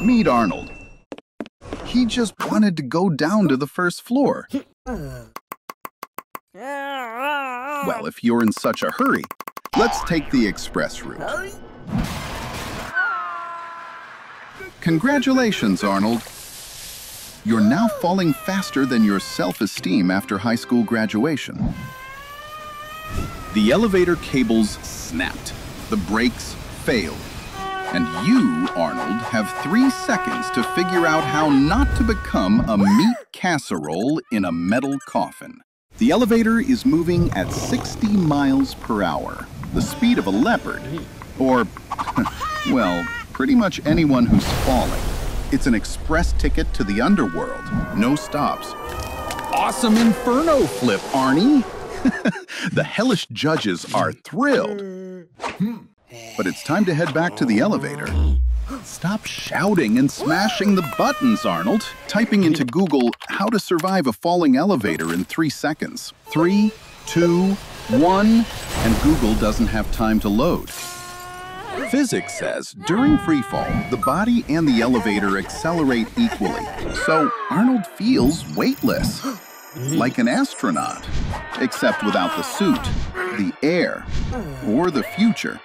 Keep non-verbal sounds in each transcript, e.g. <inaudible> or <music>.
Meet Arnold. He just wanted to go down to the first floor. Well, if you're in such a hurry, let's take the express route. Congratulations, Arnold. You're now falling faster than your self-esteem after high school graduation. The elevator cables snapped. The brakes failed. And you, Arnold, have three seconds to figure out how not to become a meat casserole in a metal coffin. The elevator is moving at 60 miles per hour, the speed of a leopard. Or, <laughs> well, pretty much anyone who's falling. It's an express ticket to the underworld. No stops. Awesome inferno flip, Arnie! <laughs> the hellish judges are thrilled. Hmm. Hmm. But it's time to head back to the elevator. Stop shouting and smashing the buttons, Arnold. Typing into Google how to survive a falling elevator in three seconds. Three, two, one, and Google doesn't have time to load. Physics says during freefall, the body and the elevator accelerate equally. So Arnold feels weightless, like an astronaut, except without the suit, the air, or the future.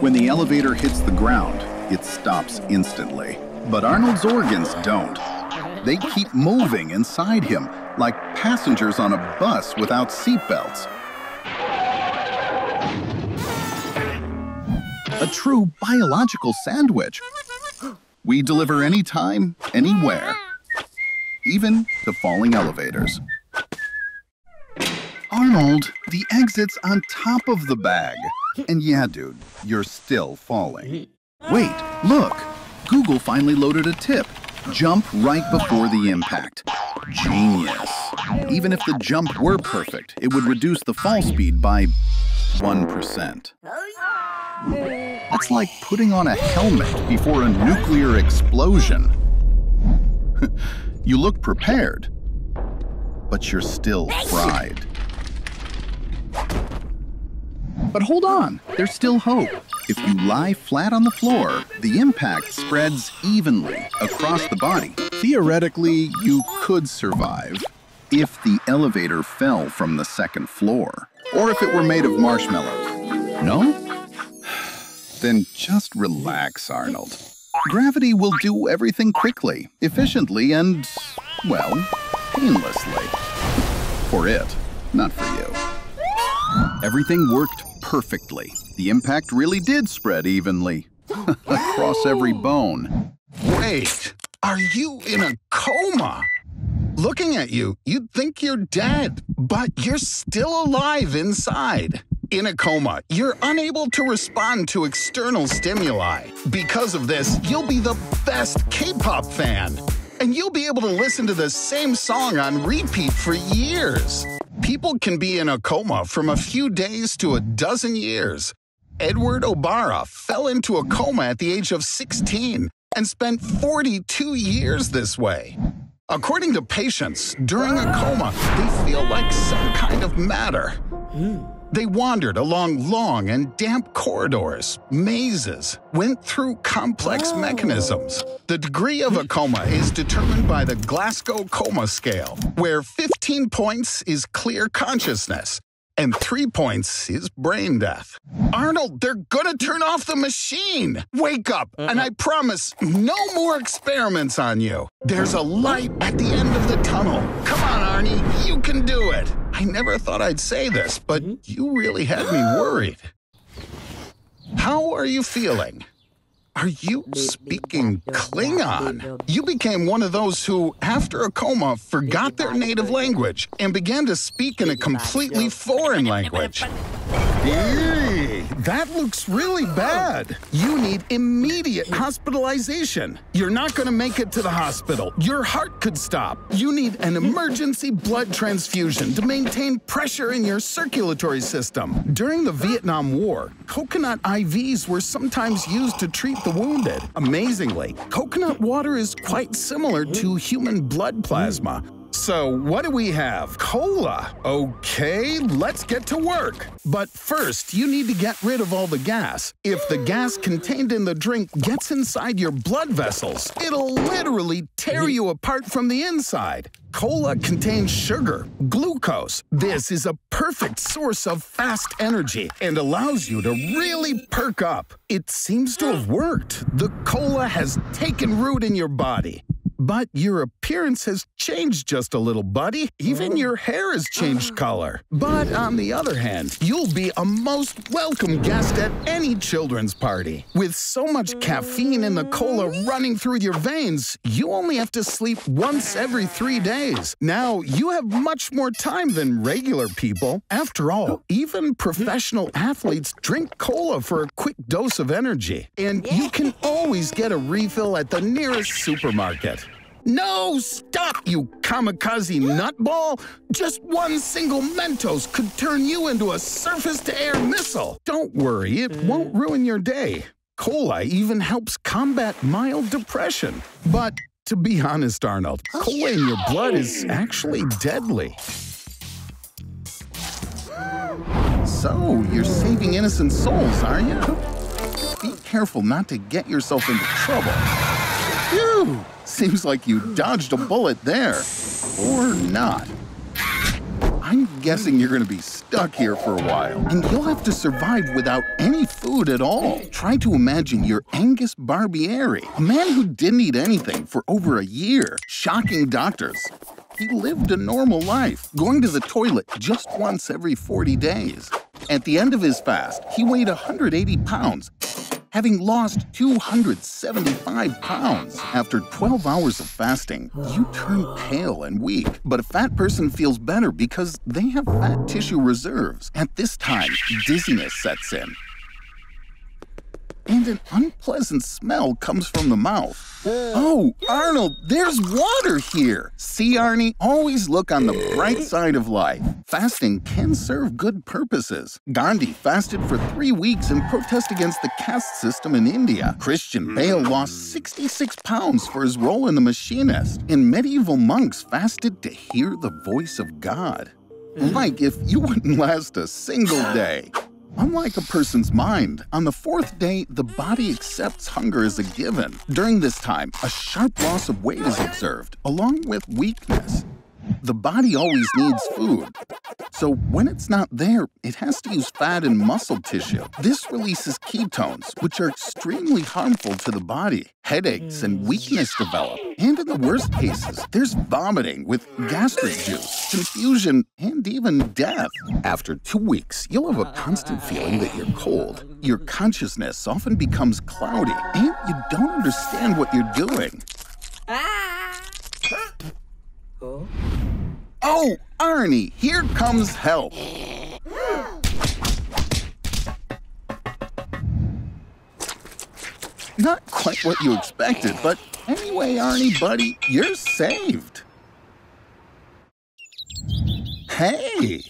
When the elevator hits the ground, it stops instantly. But Arnold's organs don't. They keep moving inside him, like passengers on a bus without seatbelts. A true biological sandwich. We deliver anytime, anywhere, even to falling elevators. Arnold, the exit's on top of the bag. <laughs> And yeah, dude, you're still falling. Wait, look! Google finally loaded a tip. Jump right before the impact. Genius. Even if the jump were perfect, it would reduce the fall speed by 1%. That's like putting on a helmet before a nuclear explosion. <laughs> you look prepared, but you're still fried. But hold on, there's still hope. If you lie flat on the floor, the impact spreads evenly across the body. Theoretically, you could survive if the elevator fell from the second floor, or if it were made of marshmallows. No? Then just relax, Arnold. Gravity will do everything quickly, efficiently, and, well, painlessly. For it, not for you. Everything worked perfectly. The impact really did spread evenly <laughs> across every bone. Wait, are you in a coma? Looking at you, you'd think you're dead, but you're still alive inside. In a coma, you're unable to respond to external stimuli. Because of this, you'll be the best K-pop fan. And you'll be able to listen to the same song on repeat for years. People can be in a coma from a few days to a dozen years. Edwarda O'Bara fell into a coma at the age of 16 and spent 42 years this way. According to patients, during a coma, they feel like some kind of matter. Hmm. They wandered along long and damp corridors, mazes, went through complex oh. mechanisms. The degree of a coma is determined by the Glasgow Coma Scale, where 15 points is clear consciousness and three points is brain death. Arnold, they're gonna turn off the machine. Wake up, uh-huh. and I promise no more experiments on you. There's a light at the end of the tunnel. Come on, Arnie, you can do it. I never thought I'd say this, but you really had me <gasps> worried. How are you feeling? Are you speaking Klingon? You became one of those who, after a coma, forgot their native language and began to speak in a completely foreign language. That looks really bad. You need immediate hospitalization. You're not going to make it to the hospital. Your heart could stop. You need an emergency blood transfusion to maintain pressure in your circulatory system. During the Vietnam War, coconut IVs were sometimes used to treat the wounded. Amazingly, coconut water is quite similar to human blood plasma. So, what do we have? Cola. Okay, let's get to work. But first, you need to get rid of all the gas. If the gas contained in the drink gets inside your blood vessels, it'll literally tear you apart from the inside. Cola contains sugar, glucose. This is a perfect source of fast energy and allows you to really perk up. It seems to have worked. The cola has taken root in your body. But your appearance has changed just a little, buddy. Even oh. your hair has changed <gasps> color. But on the other hand, you'll be a most welcome guest at any children's party. With so much caffeine in the cola mm. running through your veins, you only have to sleep once every three days. Now, you have much more time than regular people. After all, even professional athletes drink cola for a quick dose of energy. And you can always get a refill at the nearest supermarket. No, stop, you kamikaze nutball! Just one single Mentos could turn you into a surface-to-air missile. Don't worry, it won't ruin your day. Cola even helps combat mild depression. But to be honest, Arnold, cola in your blood is actually deadly. So, you're saving innocent souls, are you? Be careful not to get yourself into trouble. Phew! Seems like you dodged a bullet there. Or not. I'm guessing you're to be stuck here for a while, and you'll have to survive without any food at all. Try to imagine you're Angus Barbieri, a man who didn't eat anything for over a year. Shocking doctors. He lived a normal life, going to the toilet just once every 40 days. At the end of his fast, he weighed 180 pounds having lost 275 pounds. After 12 hours of fasting, you turn pale and weak. But a fat person feels better because they have fat tissue reserves. At this time, dizziness sets in and an unpleasant smell comes from the mouth. Oh, Arnold, there's water here. See, Arnie, always look on the bright side of life. Fasting can serve good purposes. Gandhi fasted for three weeks in protest against the caste system in India. Christian mm. Bale lost 66 pounds for his role in The Machinist. And medieval monks fasted to hear the voice of God. Like if you wouldn't last a single <laughs> day. Unlike a person's mind, on the fourth day, the body accepts hunger as a given. During this time, a sharp loss of weight is observed, along with weakness. The body always needs food. So when it's not there, it has to use fat and muscle tissue. This releases ketones, which are extremely harmful to the body. Headaches and weakness develop. And in the worst cases, there's vomiting with gastric juice, confusion, and even death. After two weeks, you'll have a constant feeling that you're cold. Your consciousness often becomes cloudy, and you don't understand what you're doing. Ah! Oh, Oh, Arnie, here comes help. Not quite what you expected, but anyway, Arnie, buddy, you're saved. Hey!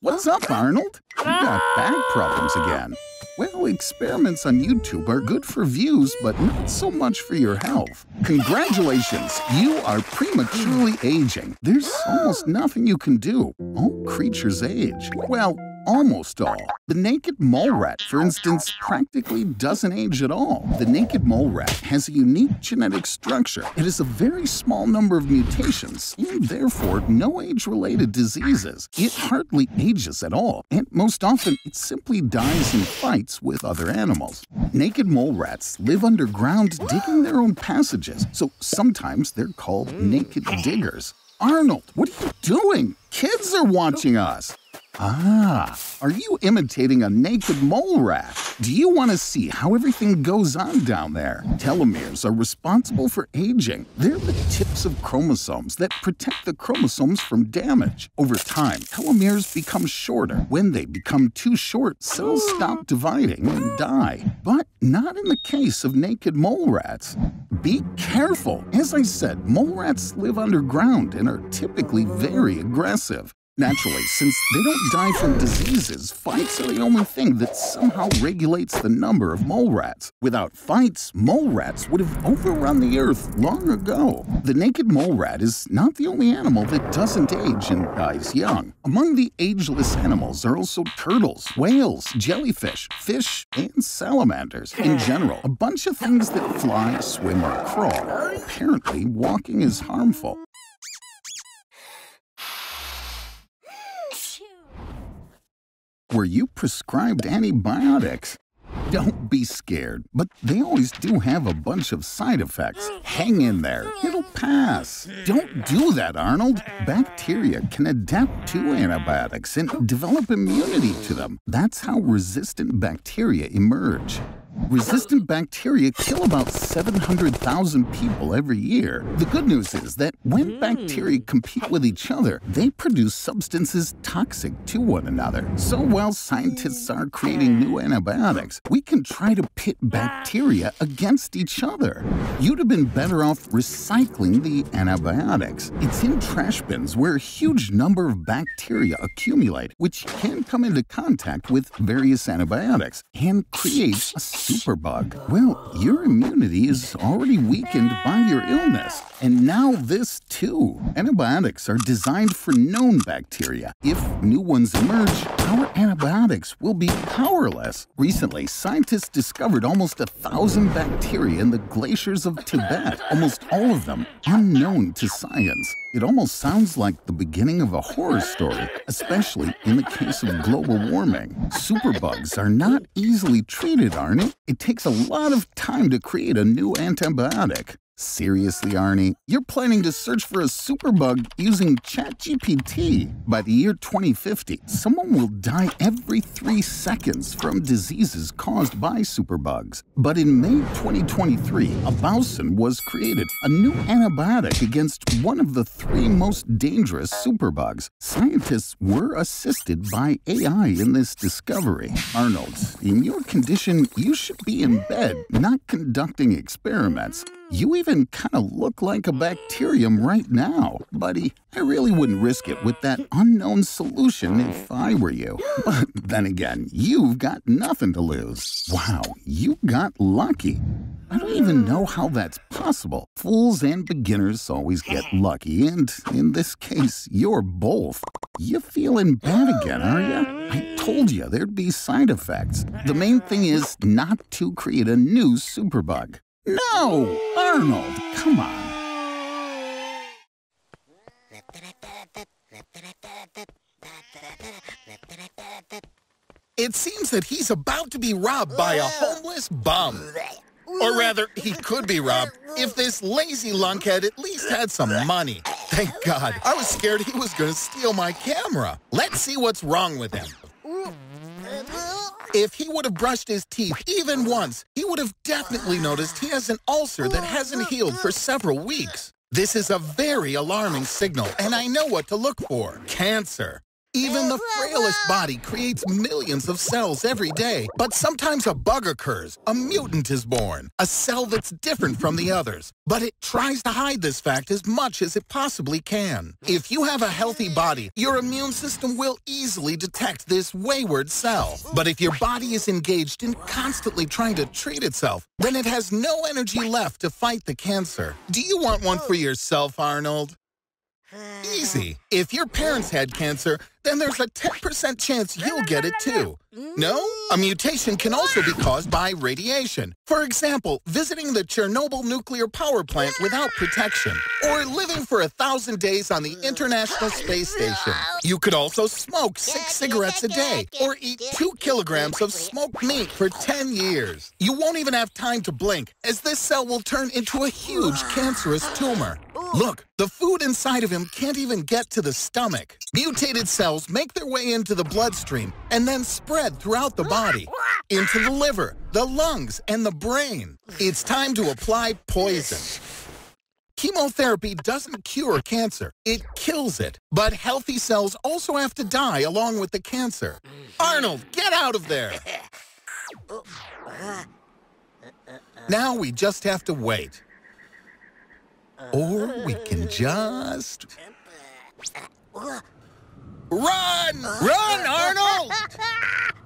What's up, Arnold? You got back problems again. Well, experiments on YouTube are good for views, but not so much for your health. Congratulations, you are prematurely aging. There's almost nothing you can do. All creatures age. Well, almost all. The naked mole rat, for instance, practically doesn't age at all. The naked mole rat has a unique genetic structure. It has a very small number of mutations, and therefore no age-related diseases. It hardly ages at all, and most often it simply dies in fights with other animals. Naked mole rats live underground digging their own passages, so sometimes they're called naked diggers. Arnold, what are you doing? Kids are watching us. Ah, are you imitating a naked mole rat? Do you want to see how everything goes on down there? Telomeres are responsible for aging. They're the tips of chromosomes that protect the chromosomes from damage. Over time, telomeres become shorter. When they become too short, cells stop dividing and die. But not in the case of naked mole rats. Be careful. As I said, mole rats live underground and are typically very aggressive. Naturally, since they don't die from diseases, fights are the only thing that somehow regulates the number of mole rats. Without fights, mole rats would have overrun the Earth long ago. The naked mole rat is not the only animal that doesn't age and dies young. Among the ageless animals are also turtles, whales, jellyfish, fish, and salamanders. In general, a bunch of things that fly, swim, or crawl. Apparently, walking is harmful. Were you prescribed antibiotics? Don't be scared, but they always do have a bunch of side effects. Hang in there, it'll pass. Don't do that, Arnold. Bacteria can adapt to antibiotics and develop immunity to them. That's how resistant bacteria emerge. Resistant bacteria kill about 700,000 people every year. The good news is that when hmm. bacteria compete with each other, they produce substances toxic to one another. So while scientists are creating new antibiotics, we can try to pit bacteria against each other. You'd have been better off recycling the antibiotics. It's in trash bins where a huge number of bacteria accumulate, which can come into contact with various antibiotics and create a superbug. Well, your immunity is already weakened by your illness, and now this too. Antibiotics are designed for known bacteria. If new ones emerge, our antibiotics will be powerless. Recently, scientists discovered almost a thousand bacteria in the glaciers of Tibet, almost all of them unknown to science. It almost sounds like the beginning of a horror story, especially in the case of global warming. Superbugs are not easily treated, Arnie. It takes a lot of time to create a new antibiotic. Seriously, Arnie, you're planning to search for a superbug using ChatGPT. By the year 2050, someone will die every three seconds from diseases caused by superbugs. But in May 2023, abaucin was created, a new antibiotic against one of the three most dangerous superbugs. Scientists were assisted by AI in this discovery. Arnold, in your condition, you should be in bed, not conducting experiments. You even kind of look like a bacterium right now. Buddy, I really wouldn't risk it with that unknown solution if I were you. But then again, you've got nothing to lose. Wow, you got lucky. I don't even know how that's possible. Fools and beginners always get lucky, and in this case, you're both. You feeling bad again, are you? I told you there'd be side effects. The main thing is not to create a new superbug. No! Arnold, come on. It seems that he's about to be robbed by a homeless bum. Or rather, he could be robbed if this lazy lunkhead at least had some money. Thank God. I was scared he was going to steal my camera. Let's see what's wrong with him. If he would have brushed his teeth even once, would have definitely noticed he has an ulcer that hasn't healed for several weeks. This is a very alarming signal, and I know what to look for. Cancer. Even the frailest body creates millions of cells every day, but sometimes a bug occurs, a mutant is born, a cell that's different from the others. But it tries to hide this fact as much as it possibly can. If you have a healthy body, your immune system will easily detect this wayward cell. But if your body is engaged in constantly trying to treat itself, then it has no energy left to fight the cancer. Do you want one for yourself, Arnold? Easy. If your parents had cancer, then there's a 10% chance you'll get it too. No? A mutation can also be caused by radiation. For example, visiting the Chernobyl nuclear power plant without protection, or living for a thousand days on the International Space Station. You could also smoke six cigarettes a day, or eat two kilograms of smoked meat for 10 years. You won't even have time to blink, as this cell will turn into a huge cancerous tumor. Look, the food inside of him can't even get to the stomach. Mutated cells make their way into the bloodstream and then spread throughout the body, into the liver, the lungs, and the brain. It's time to apply poison. Chemotherapy doesn't cure cancer, it kills it. But healthy cells also have to die along with the cancer. Arnold, get out of there! <laughs> Now we just have to wait. Or we can just... Run! Run, Arnold! <laughs>